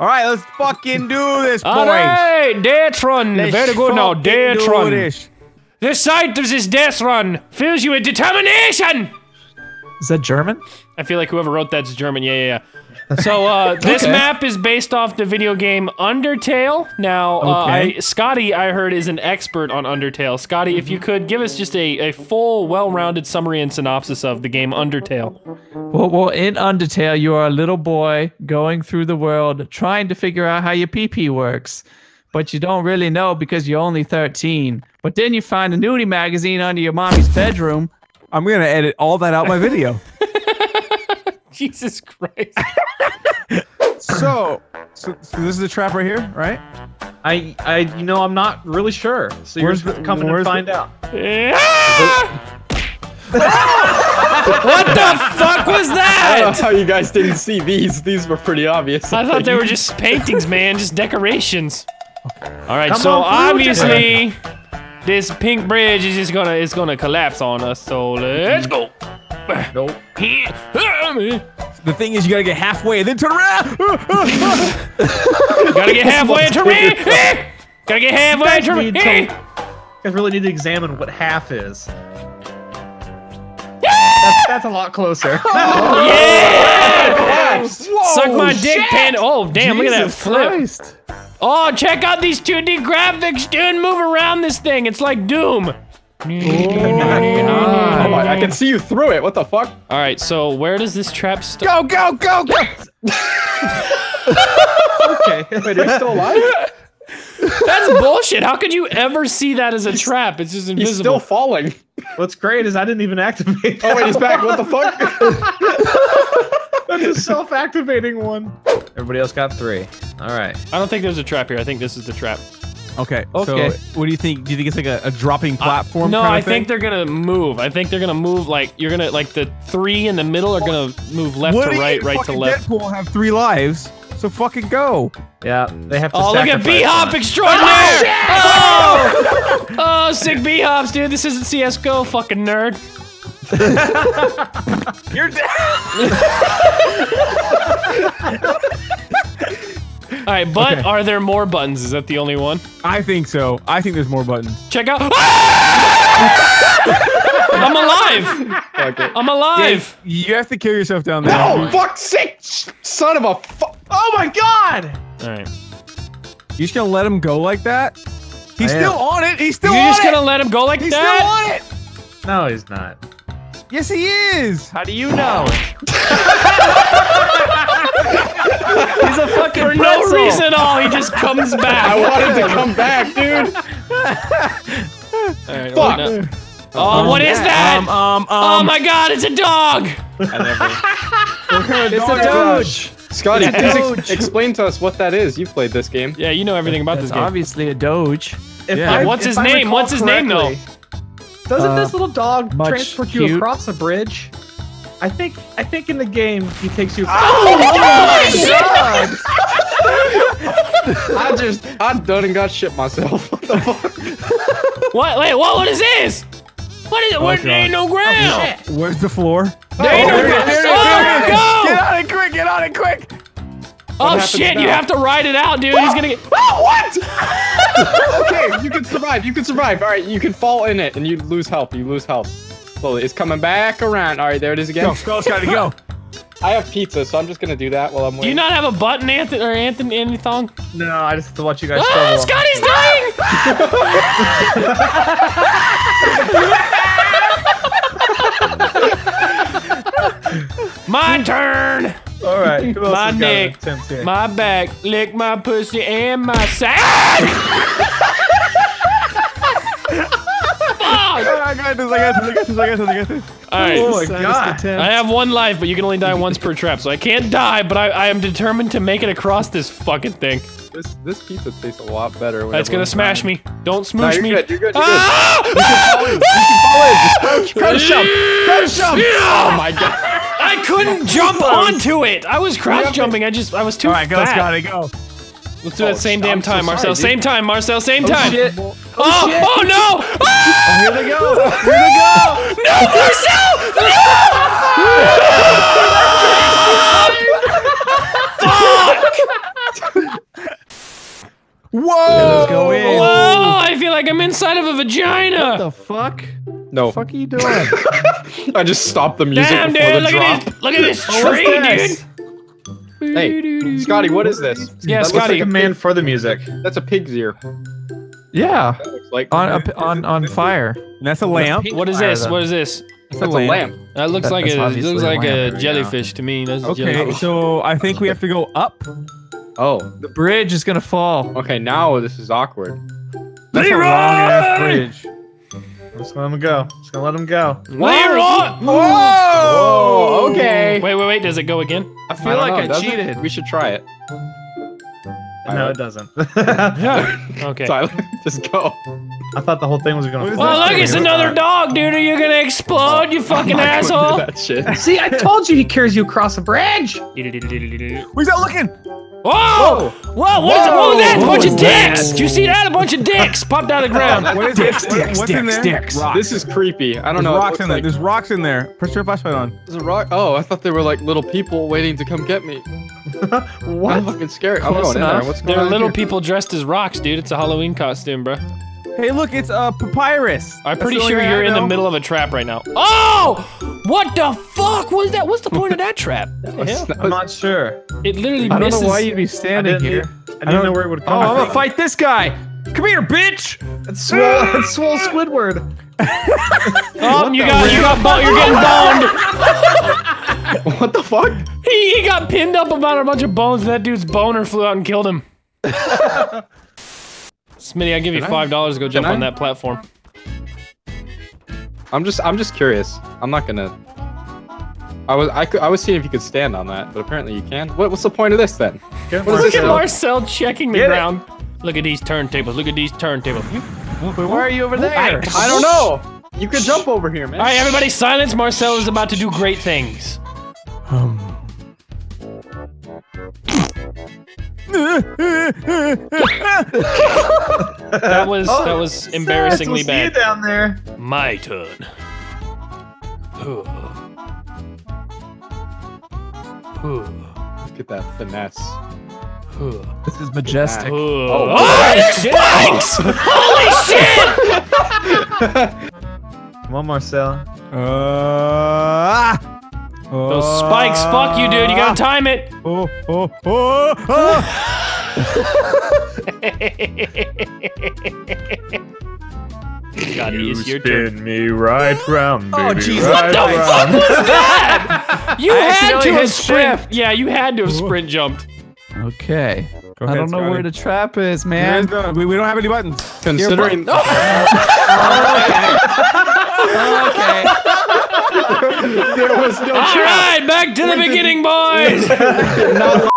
All right, let's fucking do this, boys. All right, death run. Let's Very good now, death run. this. The sight of this death run fills you with determination. Is that German? I feel like whoever wrote that's German. Yeah, yeah, yeah. So uh, this map is based off the video game Undertale. Now, uh, Okay. I, Scotty, I heard is an expert on Undertale. Scotty, if you could give us just a, a full, well-rounded summary and synopsis of the game Undertale. Well, well, in Undertale, you are a little boy going through the world trying to figure out how your PP works. But you don't really know because you're only 13. But then you find a nudie magazine under your mommy's bedroom. I'm gonna edit all that out my video. Jesus Christ. so, so, so this is the trap right here, right? I, I, you know, I'm not really sure. So Where's you're the- coming to where's the- find out. what the fuck was that? I don't know how you guys didn't see these. These were pretty obvious. I thought they were just paintings, man, just decorations. All right, Come so on, obviously this pink bridge is just gonna it's gonna collapse on us. So let's go. Nope. The thing is, you gotta get halfway and then turn around. Gotta get halfway to me. Gotta get halfway to need me. to- You guys really need to examine what half is. That's, that's a lot closer. Oh, yeah! Suck my dick, pan. Oh damn! look at that flip. Christ. Oh, check out these 2D graphics, dude. Move around this thing. It's like Doom. Oh my, I can see you through it. What the fuck? All right, so where does this trap start? Go, go, go, go! okay. Wait, are you still alive? That's bullshit. How could you ever see that as a trap? It's just invisible. He's invisible. still falling. What's great is I didn't even activate. Oh wait, he's back. What the fuck? That's a self-activating one. Everybody else got three. All right. I don't think there's a trap here. I think this is the trap. Okay. Okay. So, what do you think? Do you think it's like a, a dropping platform? No, kind of I think they're gonna move. I think they're gonna move like you're gonna like the three in the middle are gonna move left Woody to right, right to left. Deadpool have three lives, so fucking go. Yeah, they have to. Oh, look at B Hop extraordinaire! Oh, oh, oh, sick B Hops, dude. This isn't CS:GO, fucking nerd. You're dead. All right, but Okay. are there more buttons? Is that the only one? I think so. I think there's more buttons. Check out. Ah! I'm alive. okay. I'm alive. You have to kill yourself down there. Oh, fuck's sake! Son of a fu- Oh my god! All right. You just gonna let him go like that? He's I still am. on it. He's still on it! You're just it. gonna let him go like He's that? still on it. No, he's not. Yes, he is. How do you know? He's a fucking For no reason at all, he just comes back. I back. wanted to come back, dude. All right, Fuck. wait, no. Oh, what is that? Um, um, um. oh my god, it's a dog! it's a doge. Scotty, please ex- explain to us what that is. You've played this game. Yeah, you know everything about That's this game. obviously a Doge. If Yeah. I- What's if his I name? What's his name, though? Doesn't Uh, this little dog much transport you across a bridge? I think I think in the game he takes you. Oh my god! I just, I done and got shit myself. What the fuck? What? Wait, what? What is this? What is it? What? God. There ain't no ground. Where's the floor? there ain't no ground. is, there it is, Oh, there go! Get on it quick! Get on it quick! Oh happens shit! You have to ride it out, dude. He's gonna get. Oh, what? okay, you can survive. You can survive. All right, you can fall in it and you lose health. You lose health. Slowly, it's coming back around. All right, there it is again. Go, go, Scotty, go. I have pizza, so I'm just gonna do that while I'm waiting. Do waiting. you not have a button, Anthony or Anthony anything? No, I just have to watch you guys ah, struggle. Scotty's dying! My has got an neck, my back, lick my pussy and my sack. I got this. I got this. I got this. I got this. I got this. All right. Oh my god! I have one life, but you can only die once per trap, so I can't die, but I, I am determined to make it across this fucking thing. This this pizza tastes a lot better. That's gonna smash me. Don't smoosh you're me. good, you're good, you're good. Ah! Crouch jump. Crouch jump. Oh my god. I couldn't jump onto it. I was crouch jumping. I just I was too All right, go, fat. Scotty, go. Let's do it at same Oh, damn I'm so time, Marcel. sorry, Same time, Marcel. Same time. Shit. Oh, oh, no! Ah! Here they go. Here they go. No, Marcel! No! Fuck! Whoa! let's go in. Whoa! I feel like I'm inside of a vagina. What the fuck? No, What The fuck are you doing? I just stopped the music Damn, before dude! the Look drop. at this! Look at this Oh, what's tree, this? dude. Hey, Scotty, what is this? Yeah, that Scotty. Looks like a Command for the music. that's a pig's ear. yeah, like on up- on on fire. That's a lamp. What is this? them. What is this? that's a lamp. lamp. That looks That- like that's a obviously looks like a lamp, yeah. jellyfish to me. That's Okay, jellyfish. so I think we have to go up. Oh, The bridge is gonna fall. okay. Now this is awkward. That's a long ass bridge. I'm just gonna let him go. Just gonna let him go. Leroy! Oh, okay. Wait, wait, wait. Does it go again? I I feel don't like know, I does it? cheated. We should try it. No, it doesn't. Okay. Tyler, just go. I thought the whole thing was gonna What is fall. Well, look, it's another dog, dude. Are you gonna explode, you oh, fucking I'm not gonna do asshole? That shit. See, I told you he carries you across a bridge. Where's that looking? Whoa! Whoa! What, is, what was that? A bunch of was that? dicks! Did you see that? A bunch of dicks popped out of the ground. What is Dicks, it? What- dicks, what's in dicks, there? dicks. Rocks. This is creepy. I don't There's know. rocks looks in there. like- There's rocks in there. Put your flashlight on. There's a rock. Oh, I thought they were like little people waiting to come get me. What? I'm fucking scared. I'm Close going in there. What's going They're on little here? people dressed as rocks, dude. It's a Halloween costume, bro. Hey, look, it's uh, papyrus. I'm That's pretty the only sure thing I you're in the know. middle of a trap right now. Oh! What the fuck was that? What's the point of that trap? The hell? I'm not sure. It literally I don't misses. know why you'd be I standing didn't, here. I didn't know where it would come. Oh, come I'm gonna fight this guy. Come here, bitch. It's swole. It's swole Squidward. Oh, you got you got bon- you're getting boned. what the fuck? He, he got pinned up about a bunch of bones. And that dude's boner flew out and killed him. Smitty, I give you Can five dollars to go jump I? on that platform. I'm just. I'm just curious. I'm not gonna. I was. I could. I was seeing if you could stand on that, but apparently you can. What, what's the point of this then? Get Look this? at Marcel. Marcel checking the Get it. ground. Look at these turntables. Look at these turntables. Wait, why are you over there? I- I don't know. You could jump over here, man. All right, everybody, silence. Marcel is about to do great things. That was that was embarrassingly we'll See you bad. down there. My turn. Huh. Huh. Look at that finesse. This is majestic. Huh. Oh, Oh, there's spikes! Holy shit! Come on, Marcel. Uh, ah. Those spikes, fuck you, dude. You gotta time it. Oh, oh, oh, oh. Scotty, it's your turn. me right round, Oh, Jesus. What the fuck was that? You I had to have hit sprint. shift. Yeah, you had to have sprint jumped. Okay. Go I ahead, don't know Scotty. where the trap is, There's man. no- we, we don't have any buttons. Considering. okay. there was no All right, back to the beginning, boys.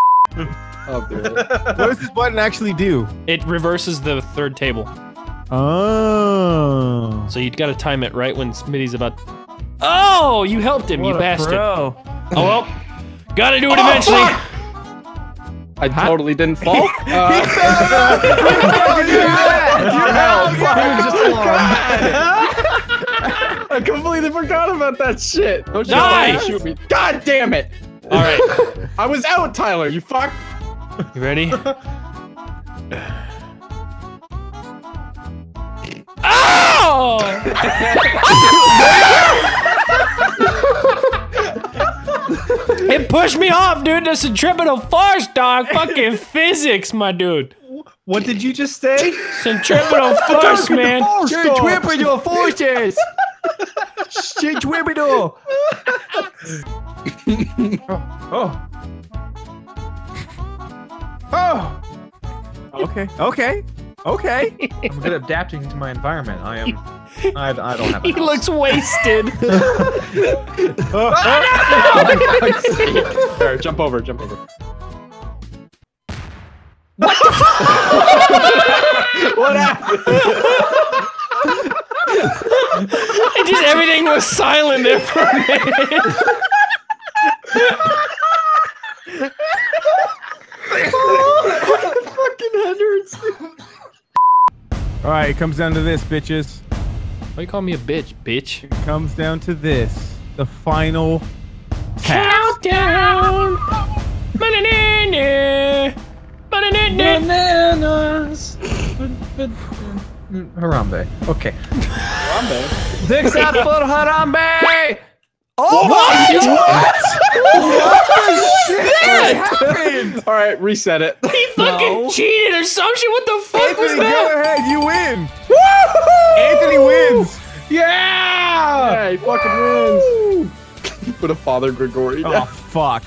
Oh, dude. What does this button actually do? it reverses the third table, Oh. so you've gotta time it right when Smitty's about. Oh, you helped him, you What a bastard. pro. Oh well, gotta do it eventually. I totally didn't fall. Uh, I completely forgot about that shit. Don't you Die! shoot me. God damn it! All right, I was out, Tyler. You fuck. You ready? Oh! it pushed me off, dude. The centripetal force, dog. Fucking physics, my dude. What did you just say? Centripetal force, man. Centripetal forces. Centripetal. Oh, Oh. Oh. Okay. Okay. Okay. I'm good at adapting to my environment. I am. I, I don't have. A He house. looks wasted. Oh, oh. Alright, jump over, jump over. And just everything was silent there for a minute. Right. It comes down to this, bitches. Why you call me a bitch, bitch? It comes down to this. The final task. Countdown. Ba-da-na-na. Ba-da-na-na. Bananas. Harambe. Okay. Harambe. Dicks out for Harambe! Oh what? All right, reset it. He Fucking cheated or some shit. What the fuck was Anthony, that? go ahead. You win. Anthony wins. Yeah! Yeah, he fucking wins. Put a Father Gregory oh, down. Oh fuck.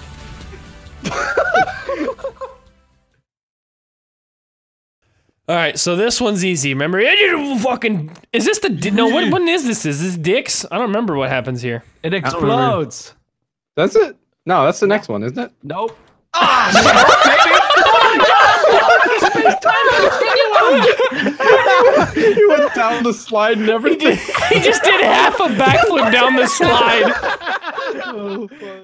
All right, so this one's easy. Remember, fucking. Is this the? No, what one is this? Is this dicks? I don't remember what happens here. It explodes. That's it? No, that's the next one, isn't it? Nope. Ah! he went down the slide and everything. He just did half a backflip down the slide. oh, fuck.